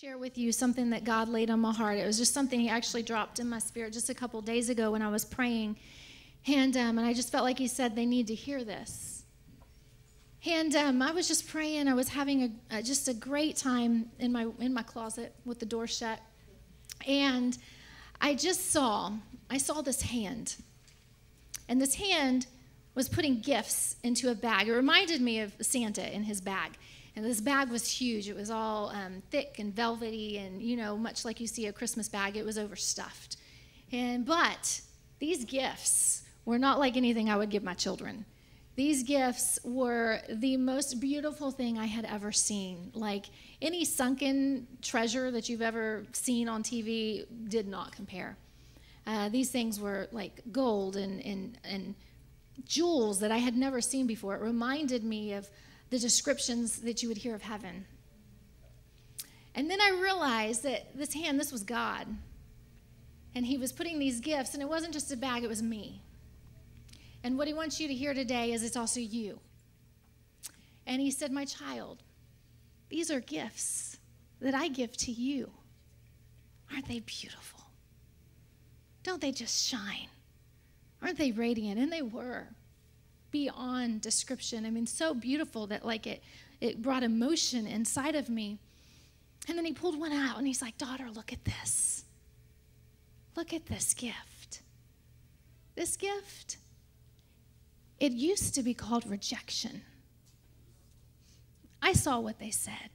share with you something that God laid on my heart. It was just something He actually dropped in my spirit just a couple days ago when I was praying, and um, and I just felt like He said they need to hear this. And um, I was just praying. I was having a, just a great time in my in my closet with the door shut, and I just saw I saw this hand, and this hand was putting gifts into a bag. It reminded me of Santa in his bag. And this bag was huge. It was all um, thick and velvety, and you know, much like you see a Christmas bag, it was overstuffed. And but these gifts were not like anything I would give my children. These gifts were the most beautiful thing I had ever seen. Like any sunken treasure that you've ever seen on TV did not compare. Uh, these things were like gold and, and, and jewels that I had never seen before. It reminded me of the descriptions that you would hear of heaven. And then I realized that this hand, this was God. And He was putting these gifts, and it wasn't just a bag, it was me. And what He wants you to hear today is it's also you. And He said, My child, these are gifts that I give to you. Aren't they beautiful? Don't they just shine? Aren't they radiant? And they were beyond description. I mean, so beautiful that like it it brought emotion inside of me. And then he pulled one out and he's like, "Daughter, look at this. Look at this gift. This gift it used to be called rejection. I saw what they said.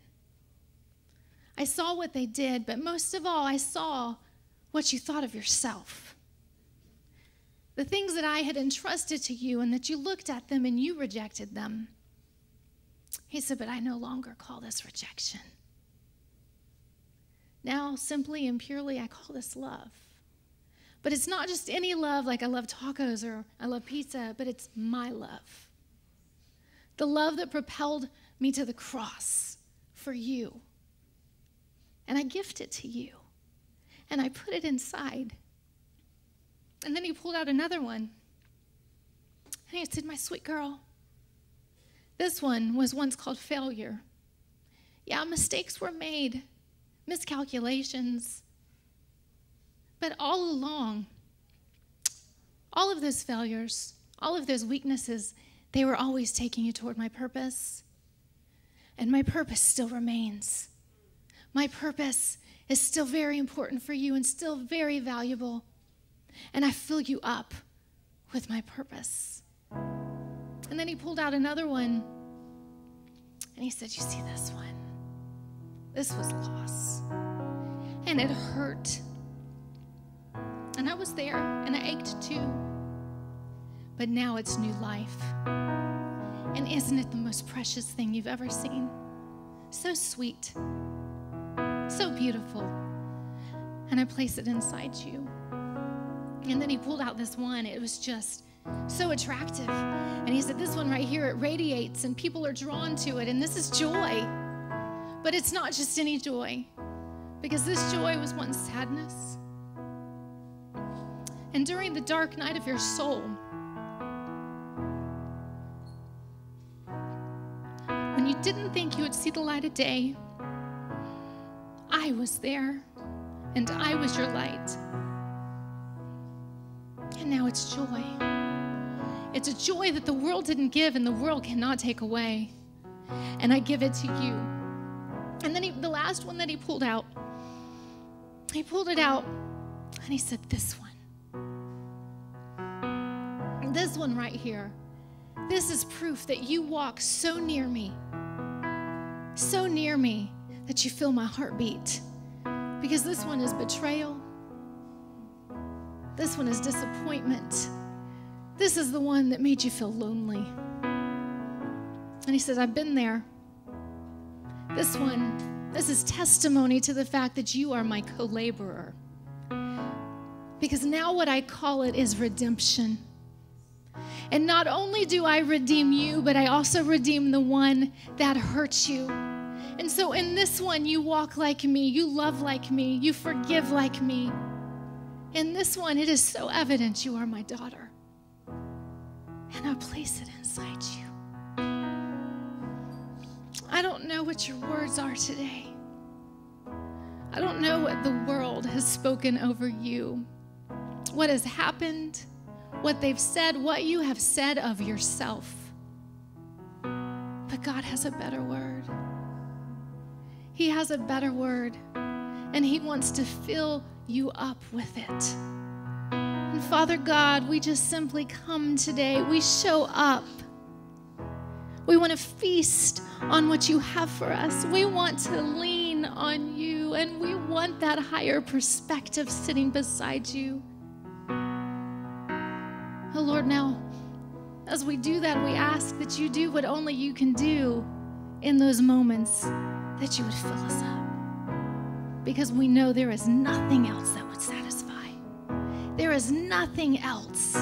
I saw what they did, but most of all, I saw what you thought of yourself the things that I had entrusted to you, and that you looked at them and you rejected them. He said, But I no longer call this rejection. Now, simply and purely, I call this love. But it's not just any love like I love tacos or I love pizza, but it's my love. The love that propelled me to the cross for you. And I gift it to you. And I put it inside and then he pulled out another one. And he said, My sweet girl, this one was once called failure. Yeah, mistakes were made, miscalculations. But all along, all of those failures, all of those weaknesses, they were always taking you toward my purpose. And my purpose still remains. My purpose is still very important for you and still very valuable and I fill you up with my purpose. And then he pulled out another one and he said, You see this one? This was loss. And it hurt. And I was there and I ached too. But now it's new life. And isn't it the most precious thing you've ever seen? So sweet, so beautiful. And I place it inside you. And then he pulled out this one. It was just so attractive. And he said, This one right here, it radiates and people are drawn to it. And this is joy. But it's not just any joy, because this joy was once sadness. And during the dark night of your soul, when you didn't think you would see the light of day, I was there and I was your light. Now it's joy. It's a joy that the world didn't give and the world cannot take away. And I give it to you. And then he, the last one that he pulled out, he pulled it out and he said, This one. This one right here. This is proof that you walk so near me, so near me that you feel my heartbeat. Because this one is betrayal, this one is disappointment. This is the one that made you feel lonely. And he says, I've been there. This one, this is testimony to the fact that you are my co laborer. Because now what I call it is redemption. And not only do I redeem you, but I also redeem the one that hurts you. And so in this one, you walk like me, you love like me, you forgive like me. In this one, it is so evident you are my daughter. And I place it inside you. I don't know what your words are today, I don't know what the world has spoken over you, what has happened, what they've said, what you have said of yourself. But God has a better word. He has a better word, and He wants to fill you up with it. And Father God, we just simply come today. We show up. We want to feast on what you have for us. We want to lean on you, and we want that higher perspective sitting beside you. Oh Lord, now, as we do that, we ask that you do what only you can do in those moments, that you would fill us up. Because we know there is nothing else that would satisfy. There is nothing else